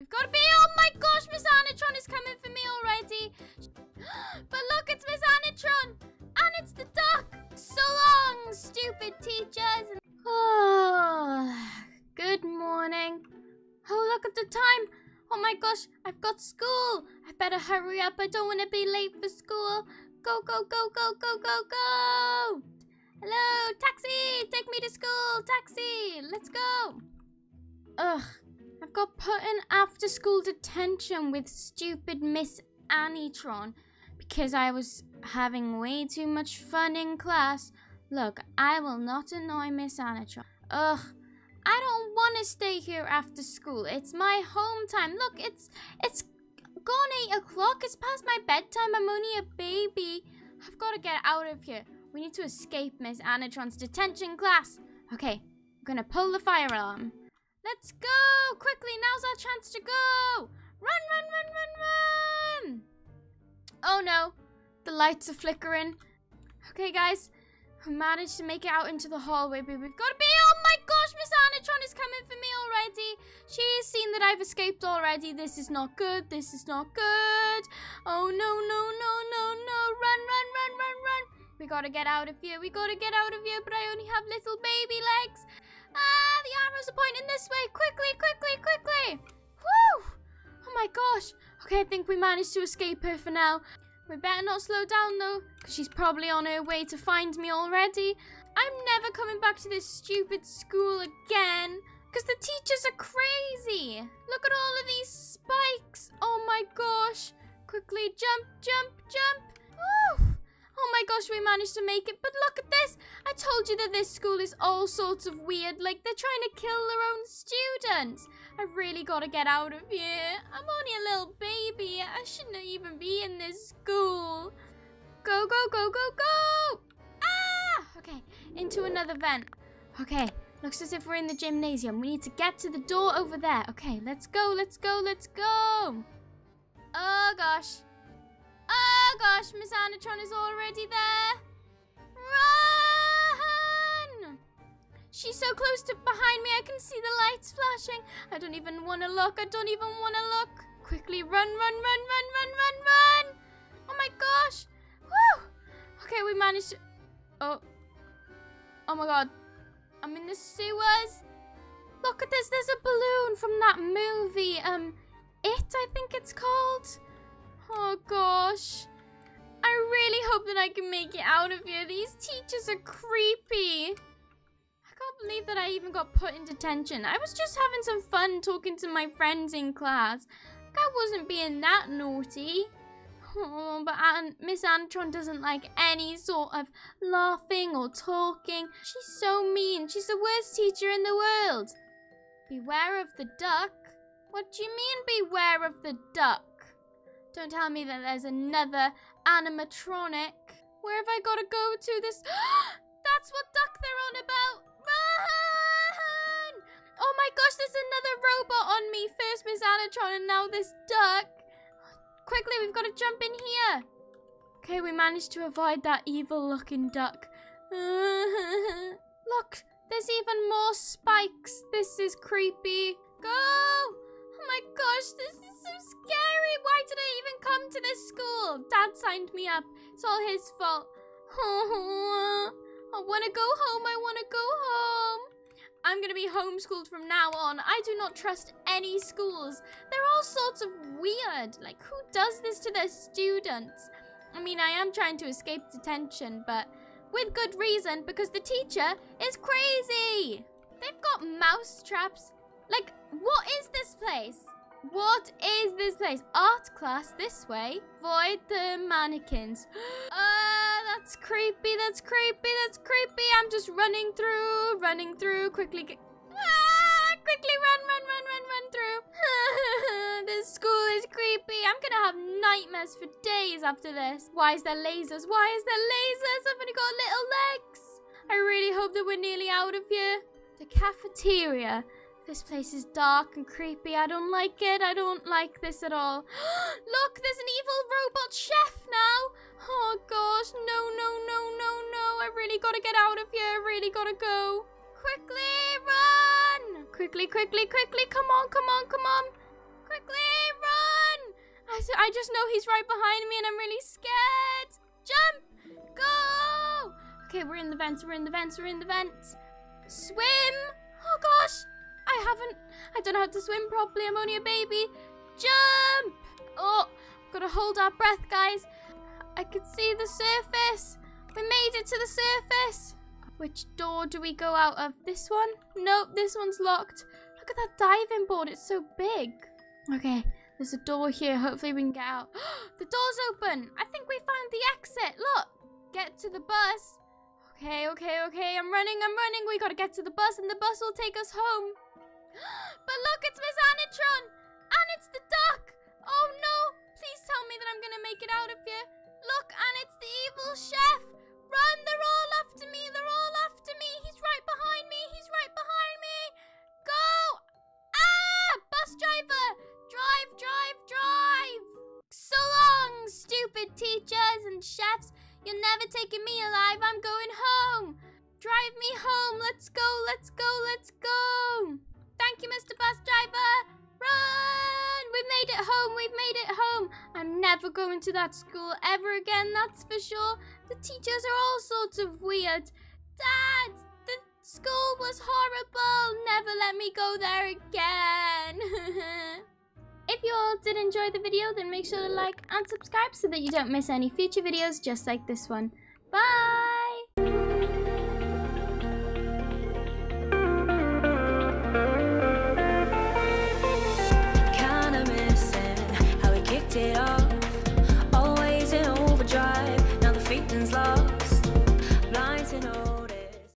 We've got to be. Oh my gosh, Miss Anitron is coming for me already. But look, it's Miss Anitron. And it's the duck. So long, stupid teachers. Oh, good morning. Oh, look at the time. Oh my gosh, I've got school. I better hurry up. I don't want to be late for school. Go, go, go, go, go, go, go. Hello, taxi. Take me to school. Taxi. Let's go. Ugh. Got put in after school detention with stupid Miss Anitron because I was having way too much fun in class. Look, I will not annoy Miss Anitron. Ugh. I don't want to stay here after school. It's my home time. Look, it's it's gone 8 o'clock. It's past my bedtime. I'm only a baby. I've got to get out of here. We need to escape Miss Anitron's detention class. Okay, I'm going to pull the fire alarm. Let's go! Quickly, now's our chance to go! Run, run, run, run, run! Oh no, the lights are flickering. Okay, guys, we managed to make it out into the hallway, but we've got to be. Oh my gosh, Miss Anitron is coming for me already. She's seen that I've escaped already. This is not good. This is not good. Oh no, no, no, no, no! Run, run, run, run, run! We gotta get out of here. We gotta get out of here, but I only have little baby legs. Ah, the arrows are pointing this way. Quickly, quickly, quickly. Whew. Oh my gosh. Okay, I think we managed to escape her for now. We better not slow down though, because she's probably on her way to find me already. I'm never coming back to this stupid school again. Because the teachers are crazy. Look at all of these spikes. Oh my gosh. Quickly jump, jump, jump. Woo. Oh my gosh, we managed to make it. But look at this. I told you that this school is all sorts of weird. Like they're trying to kill their own students. I really got to get out of here. I'm only a little baby. I shouldn't even be in this school. Go, go, go, go, go. Ah! Okay, into another vent. Okay, looks as if we're in the gymnasium. We need to get to the door over there. Okay, let's go, let's go, let's go. Oh gosh. Oh gosh, Miss Anitron is already there. Run! She's so close to behind me, I can see the lights flashing. I don't even want to look. I don't even want to look. Quickly run, run, run, run, run, run, run. Oh my gosh. Woo! Okay, we managed to... Oh. Oh my god. I'm in the sewers. Look at this. There's a balloon from that movie. Um, It, I think it's called. Oh gosh. Hope that I can make it out of here. These teachers are creepy. I can't believe that I even got put in detention. I was just having some fun talking to my friends in class. I wasn't being that naughty. Oh, but Aunt, Miss Antron doesn't like any sort of laughing or talking. She's so mean. She's the worst teacher in the world. Beware of the duck? What do you mean, beware of the duck? Don't tell me that there's another animatronic. Where have I got to go to this? That's what duck they're on about. Run! Oh my gosh, there's another robot on me. First Miss Anitron and now this duck. Quickly, we've got to jump in here. Okay, we managed to avoid that evil looking duck. Look, there's even more spikes. This is creepy. Go! Oh my gosh, this is so scary. Why did I even come to this school? Dad signed me up. It's all his fault. Oh, I want to go home. I want to go home. I'm going to be homeschooled from now on. I do not trust any schools. They're all sorts of weird. Like, who does this to their students? I mean, I am trying to escape detention, but with good reason because the teacher is crazy. They've got mouse traps. Like, what is this place? What is this place? Art class this way. Void the mannequins. Uh, that's creepy. That's creepy. That's creepy. I'm just running through, running through. Quickly. Ah, quickly run, run, run, run, run through. this school is creepy. I'm gonna have nightmares for days after this. Why is there lasers? Why is there lasers? I've only got little legs. I really hope that we're nearly out of here. The cafeteria. This place is dark and creepy. I don't like it. I don't like this at all. Look, there's an evil robot chef now. Oh gosh, no, no, no, no, no. I really gotta get out of here. I really gotta go. Quickly, run! Quickly, quickly, quickly. Come on, come on, come on. Quickly, run. I, I just know he's right behind me and I'm really scared. Jump! Go! Okay, we're in the vents, we're in the vents, we're in the vents. Swim! I don't know how to swim properly. I'm only a baby. Jump! Oh, gotta hold our breath, guys. I can see the surface. We made it to the surface. Which door do we go out of? This one? Nope, this one's locked. Look at that diving board. It's so big. Okay, there's a door here. Hopefully we can get out. the door's open. I think we found the exit. Look. Get to the bus. Okay, okay, okay. I'm running, I'm running. We gotta get to the bus and the bus will take us home. But look, it's Miss Anitron. And it's the duck. Oh no. Please tell me that I'm gonna make it out of here. Look, and it's the evil chef. Run, they're all after me. They're all after me. He's right behind me. He's right behind me. Go. Ah, bus driver. Drive, drive, drive. So long, stupid teachers and chefs. You're never taking me alive. I'm going home. Drive me home. Let's go, let's go, let's go. Thank you, Mr. Bus Driver. Run! We've made it home. We've made it home. I'm never going to that school ever again, that's for sure. The teachers are all sorts of weird. Dad, the school was horrible. Never let me go there again. if you all did enjoy the video, then make sure to like and subscribe so that you don't miss any future videos just like this one. Bye!